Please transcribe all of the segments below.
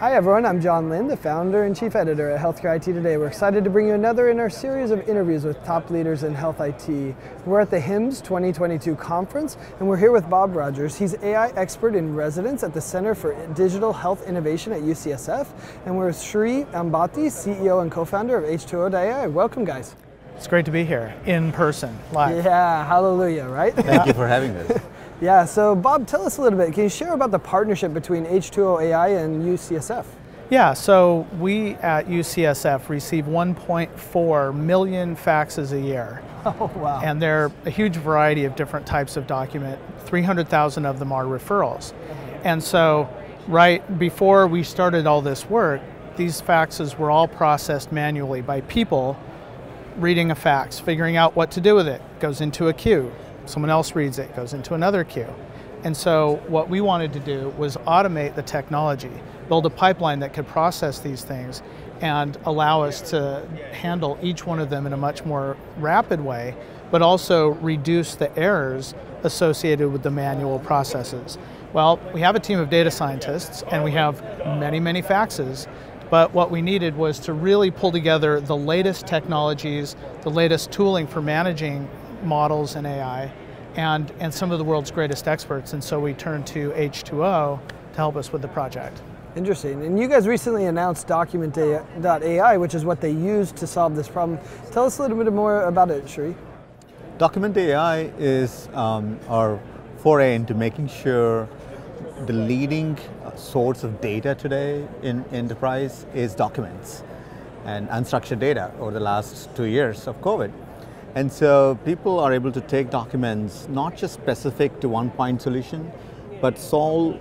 Hi everyone, I'm John Lynn, the founder and chief editor at Healthcare IT Today. We're excited to bring you another in our series of interviews with top leaders in health IT. We're at the HIMSS 2022 conference and we're here with Bob Rogers. He's AI expert in residence at the Center for Digital Health Innovation at UCSF. And we're with Sri Ambati, CEO and co-founder of H2O.ai. Welcome guys. It's great to be here in person, live. Yeah, hallelujah, right? Thank you for having us. Yeah, so Bob, tell us a little bit. Can you share about the partnership between H2O AI and UCSF? Yeah, so we at UCSF receive 1.4 million faxes a year. Oh, wow. And they're a huge variety of different types of document. 300,000 of them are referrals. And so, right before we started all this work, these faxes were all processed manually by people reading a fax, figuring out what to do with it, goes into a queue, someone else reads it, goes into another queue. And so what we wanted to do was automate the technology, build a pipeline that could process these things and allow us to handle each one of them in a much more rapid way, but also reduce the errors associated with the manual processes. Well, we have a team of data scientists and we have many, many faxes, but what we needed was to really pull together the latest technologies, the latest tooling for managing models and AI, and, and some of the world's greatest experts. And so we turned to H2O to help us with the project. Interesting. And you guys recently announced Document.ai, which is what they used to solve this problem. Tell us a little bit more about it, Sri. Document AI is um, our foray into making sure the leading source of data today in enterprise is documents and unstructured data over the last two years of COVID. And so people are able to take documents not just specific to one point solution, but solve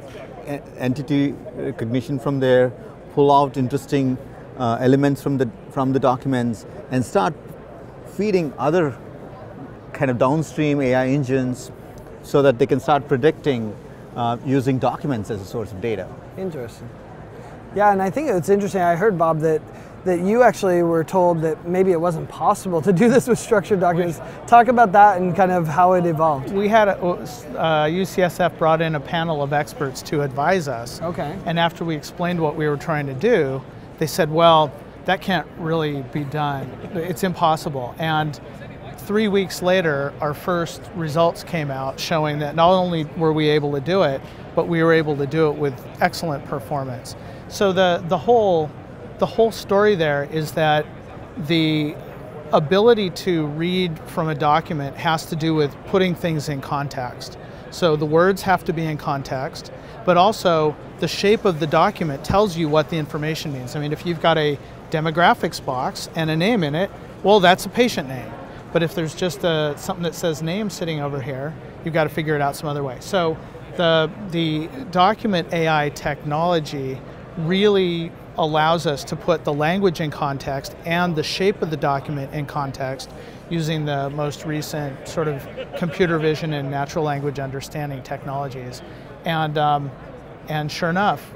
entity recognition from there, pull out interesting uh, elements from the, from the documents, and start feeding other kind of downstream AI engines so that they can start predicting uh, using documents as a source of data. Interesting. Yeah, and I think it's interesting. I heard, Bob, that that you actually were told that maybe it wasn't possible to do this with structured documents. Talk about that and kind of how it evolved. We had, a, uh, UCSF brought in a panel of experts to advise us. Okay. And after we explained what we were trying to do, they said, well, that can't really be done. It's impossible. And three weeks later, our first results came out showing that not only were we able to do it, but we were able to do it with excellent performance. So the, the whole the whole story there is that the ability to read from a document has to do with putting things in context. So the words have to be in context, but also the shape of the document tells you what the information means. I mean, if you've got a demographics box and a name in it, well, that's a patient name. But if there's just a, something that says name sitting over here, you've got to figure it out some other way. So the, the document AI technology really allows us to put the language in context and the shape of the document in context using the most recent sort of computer vision and natural language understanding technologies. And, um, and sure enough,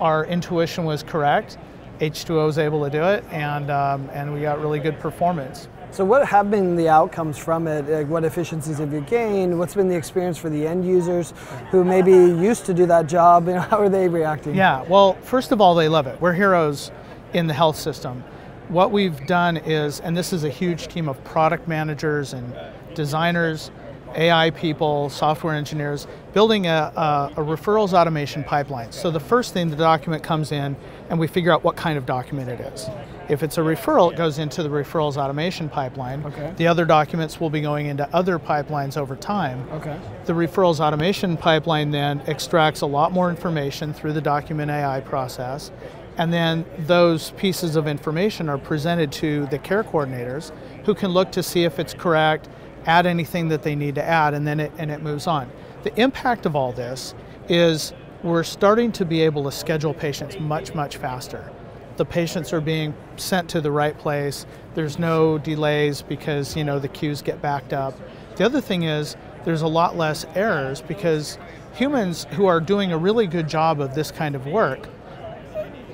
our intuition was correct. H2O was able to do it, and, um, and we got really good performance. So what have been the outcomes from it? Like what efficiencies have you gained? What's been the experience for the end users who maybe used to do that job? You know, how are they reacting? Yeah, well, first of all, they love it. We're heroes in the health system. What we've done is, and this is a huge team of product managers and designers, AI people, software engineers, building a, a, a, referrals automation pipeline. So the first thing, the document comes in and we figure out what kind of document it is. If it's a referral, it goes into the referrals automation pipeline. Okay. The other documents will be going into other pipelines over time. Okay. The referrals automation pipeline then extracts a lot more information through the document AI process. And then those pieces of information are presented to the care coordinators who can look to see if it's correct, add anything that they need to add, and then it, and it moves on. The impact of all this is we're starting to be able to schedule patients much, much faster. The patients are being sent to the right place. There's no delays because you know the queues get backed up. The other thing is there's a lot less errors because humans who are doing a really good job of this kind of work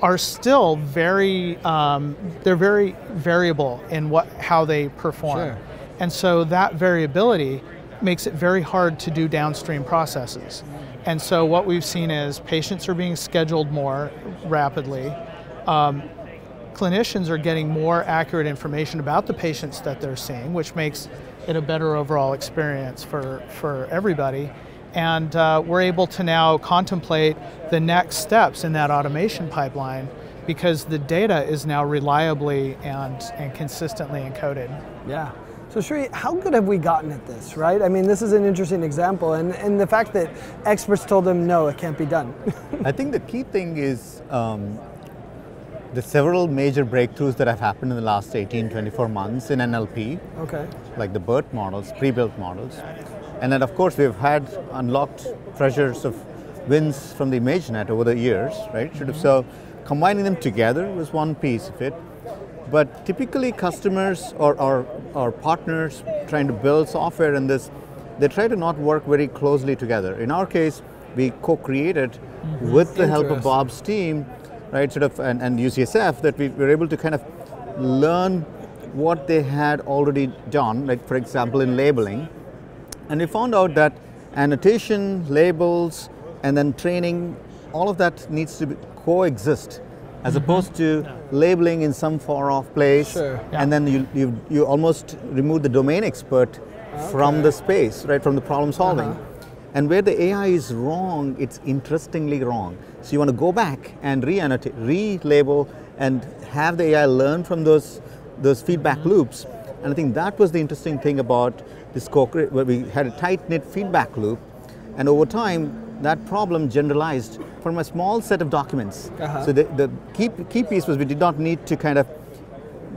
are still very um, they're very variable in what how they perform. Sure. And so that variability makes it very hard to do downstream processes. And so what we've seen is patients are being scheduled more rapidly. Um, clinicians are getting more accurate information about the patients that they're seeing, which makes it a better overall experience for, for everybody. And uh, we're able to now contemplate the next steps in that automation pipeline because the data is now reliably and, and consistently encoded. Yeah. So Sri, how good have we gotten at this, right? I mean, this is an interesting example, and, and the fact that experts told them, no, it can't be done. I think the key thing is um, the several major breakthroughs that have happened in the last 18, 24 months in NLP. Okay. Like the BERT models, pre-built models. And then of course we've had unlocked treasures of wins from the ImageNet over the years, right? Mm-hmm. So combining them together was one piece of it. But typically customers or, or partners trying to build software in this, they try to not work very closely together. In our case, we co-created mm-hmm. with the help of Bob's team right, sort of, and, and UCSF, that we were able to kind of learn what they had already done, like for example in labeling. And we found out that annotation, labels, and then training, all of that needs to coexist as mm-hmm. opposed to yeah. labeling in some far off place sure. yeah. and then you, you, you almost remove the domain expert okay. from the space, right, from the problem solving. Uh-huh. And where the AI is wrong, it's interestingly wrong. So you want to go back and re-annotate, relabel, and have the AI learn from those, those feedback mm-hmm. loops. And I think that was the interesting thing about this co where we had a tight-knit feedback loop, and over time, that problem generalized from a small set of documents. Uh-huh. So the, the key, key piece was we did not need to kind of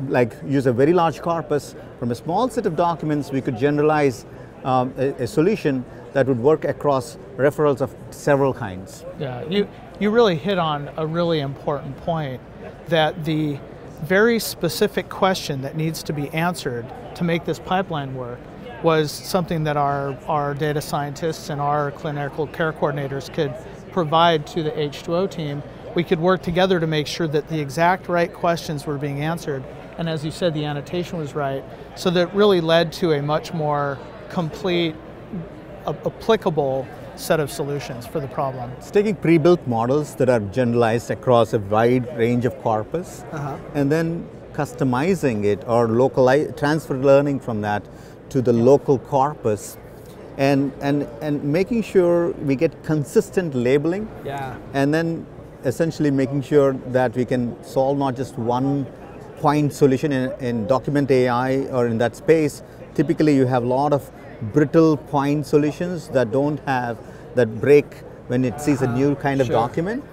like use a very large corpus. From a small set of documents, we could generalize um, a, a solution that would work across referrals of several kinds. Yeah, you, you really hit on a really important point that the very specific question that needs to be answered to make this pipeline work was something that our, our data scientists and our clinical care coordinators could provide to the H2O team. We could work together to make sure that the exact right questions were being answered. And as you said, the annotation was right. So that really led to a much more complete applicable set of solutions for the problem. It's taking pre-built models that are generalized across a wide range of corpus uh-huh. and then customizing it or localize, transfer learning from that to the yeah. local corpus and, and, and making sure we get consistent labeling yeah. and then essentially making sure that we can solve not just one point solution in, in document AI or in that space. Typically you have a lot of brittle point solutions that don't have, that break when it sees a uh-huh. new kind of sure. document.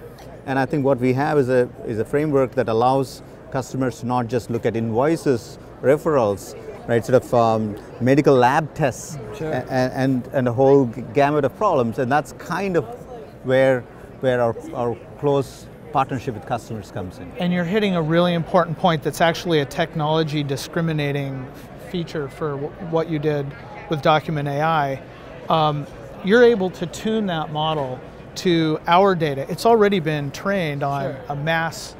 And I think what we have is a, is a framework that allows customers to not just look at invoices, referrals, right, sort of um, medical lab tests sure. and, and, and a whole gamut of problems. And that's kind of where, where our, our close partnership with customers comes in. And you're hitting a really important point that's actually a technology discriminating feature for what you did with Document AI, um, you're able to tune that model to our data. It's already been trained on sure. a mass,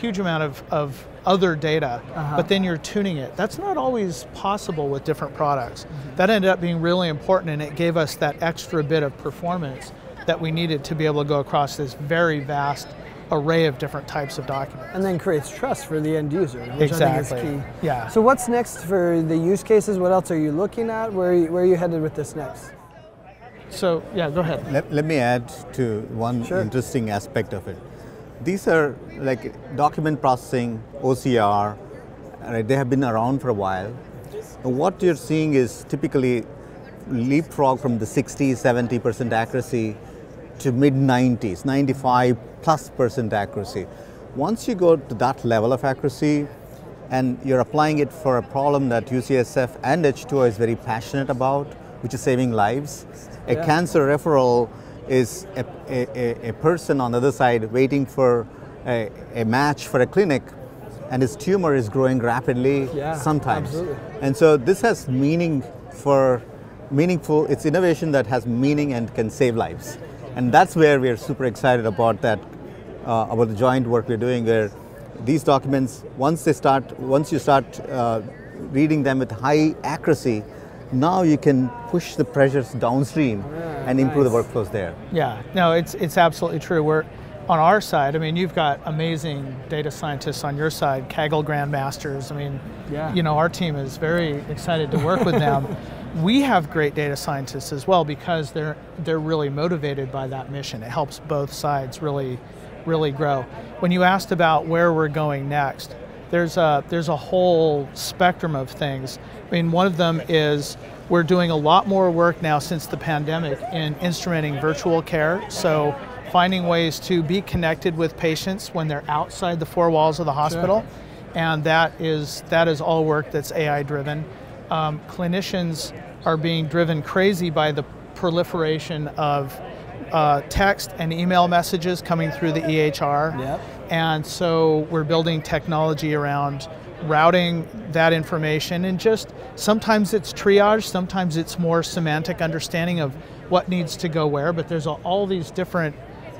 huge amount of, of other data, uh-huh. but then you're tuning it. That's not always possible with different products. Mm-hmm. That ended up being really important and it gave us that extra bit of performance that we needed to be able to go across this very vast array of different types of documents. And then creates trust for the end user, which exactly. I think is key. Yeah. So what's next for the use cases? What else are you looking at? Where are you, where are you headed with this next? So yeah, go ahead. Let, let me add to one sure. interesting aspect of it. These are like document processing, OCR, right, they have been around for a while. And what you're seeing is typically leapfrog from the 60, 70% accuracy to mid 90s, 95 plus percent accuracy. Once you go to that level of accuracy and you're applying it for a problem that UCSF and H2O is very passionate about, which is saving lives, a yeah. cancer referral is a, a, a, person on the other side waiting for a, a match for a clinic and his tumor is growing rapidly yeah, sometimes. Absolutely. And so this has meaning for meaningful, it's innovation that has meaning and can save lives. And that's where we're super excited about that, uh, about the joint work we're doing where these documents, once they start, once you start uh, reading them with high accuracy, now you can push the pressures downstream Yeah, and improve the workflows there. Yeah, no, it's it's absolutely true. We're on our side. I mean, you've got amazing data scientists on your side, Kaggle grandmasters. I mean, Yeah. you know, our team is very excited to work with them. we have great data scientists as well because they're they're really motivated by that mission. It helps both sides really really grow. When you asked about where we're going next, there's a there's a whole spectrum of things. I mean, one of them is we're doing a lot more work now since the pandemic in instrumenting virtual care. So finding ways to be connected with patients when they're outside the four walls of the hospital, and that is that is all work that's AI driven. Um, clinicians are being driven crazy by the proliferation of uh, text and email messages coming through the EHR. Yep. And so we're building technology around routing that information and just sometimes it's triage, sometimes it's more semantic understanding of what needs to go where, but there's all these different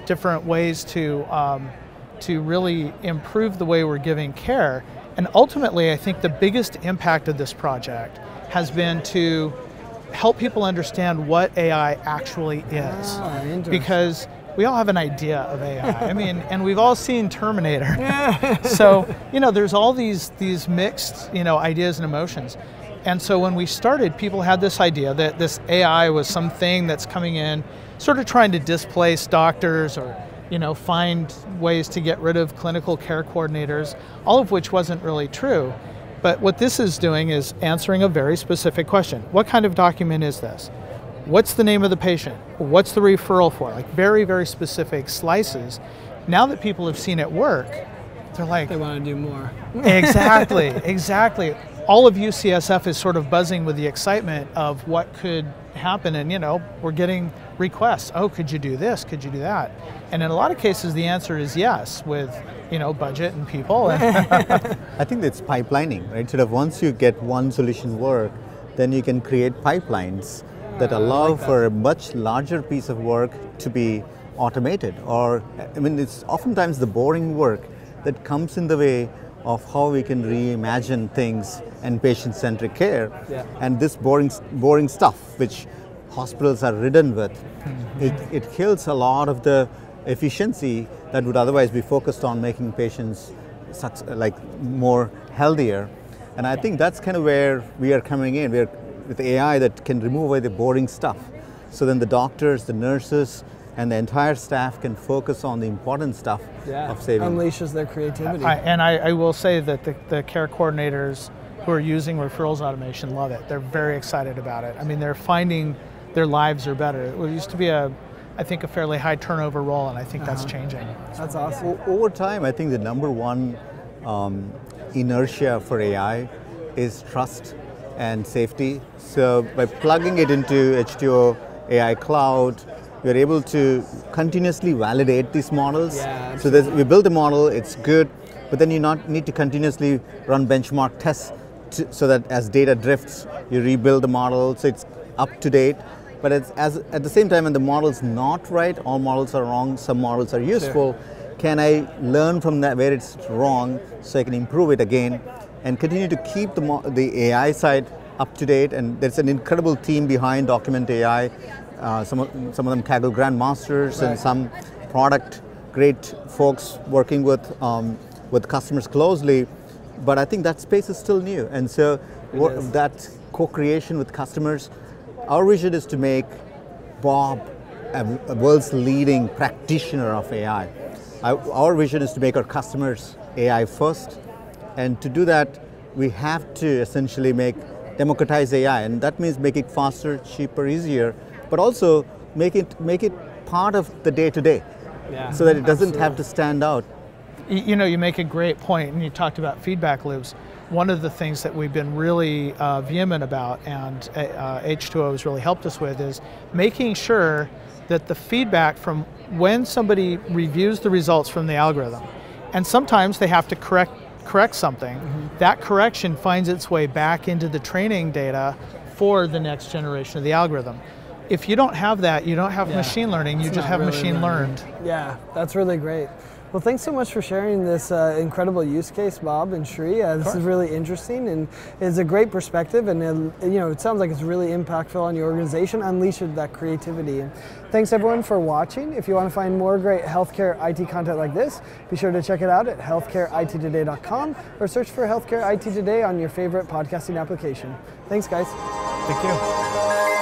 different ways to um, to really improve the way we're giving care. And ultimately, I think the biggest impact of this project has been to help people understand what AI actually is Ah, because we all have an idea of AI. I mean, and we've all seen Terminator. Yeah. so, you know, there's all these these mixed, you know, ideas and emotions. And so when we started, people had this idea that this AI was something that's coming in, sort of trying to displace doctors or, you know, find ways to get rid of clinical care coordinators, all of which wasn't really true. But what this is doing is answering a very specific question. What kind of document is this? What's the name of the patient? What's the referral for? Like very, very specific slices. Now that people have seen it work, they're like, They want to do more. exactly, exactly. All of UCSF is sort of buzzing with the excitement of what could happen, and you know, we're getting requests. Oh, could you do this? Could you do that? And in a lot of cases, the answer is yes, with you know budget and people. And I think it's pipelining, right? Sort of once you get one solution work, then you can create pipelines that ah, allow for a much larger piece of work to be automated. Or, I mean, it's oftentimes the boring work that comes in the way of how we can reimagine things and patient-centric care. Yeah. And this boring, boring stuff, which hospitals are ridden with, hmm. it, it kills a lot of the efficiency that would otherwise be focused on making patients suc- like more healthier. And I think that's kind of where we are coming in. We're with AI that can remove away the boring stuff. So then the doctors, the nurses, and the entire staff can focus on the important stuff Yeah. of saving. Unleashes their creativity. I, and I, I will say that the, the care coordinators who are using referrals automation love it. They're very excited about it. I mean, they're finding their lives are better. It used to be a, I think, a fairly high turnover role, and I think that's changing. That's awesome. O- over time, I think the number one um, inertia for AI is trust and safety. So by plugging it into H2O AI Cloud, we're able to continuously validate these models. Yeah, so there's, we build a model, it's good, but then you not need to continuously run benchmark tests to, so that as data drifts, you rebuild the model so it's up to date. But it's, as, at the same time, when the model's not right, all models are wrong, some models are useful, can I learn from that where it's wrong so I can improve it again and continue to keep the, the AI side up to date? And there's an incredible team behind Document AI. Uh, some, of, some of them Kaggle Grandmasters and some product great folks working with, um, with customers closely. But I think that space is still new. And so what, that co-creation with customers, our vision is to make Bob a, a world's leading practitioner of AI. Our, our vision is to make our customers AI first, and to do that, we have to essentially make democratize AI, and that means make it faster, cheaper, easier, but also make it make it part of the day to day, Yeah, so that it doesn't absolutely. have to stand out. You know, you make a great point, and you talked about feedback loops. One of the things that we've been really uh, vehement about, and uh, H2O has really helped us with, is making sure that the feedback from when somebody reviews the results from the algorithm, and sometimes they have to correct correct something, that correction finds its way back into the training data for the next generation of the algorithm. If you don't have that, you don't have Yeah. machine learning. You It's just have really machine learning. learned. Yeah, that's really great. Well, thanks so much for sharing this uh, incredible use case, Bob and Sri. Uh, this is really interesting and it's a great perspective, and it, you know it sounds like it's really impactful on your organization, unleashed that creativity. And thanks everyone for watching. If you want to find more great healthcare IT content like this, be sure to check it out at healthcareittoday.com or search for Healthcare IT Today on your favorite podcasting application. Thanks, guys. Thank you.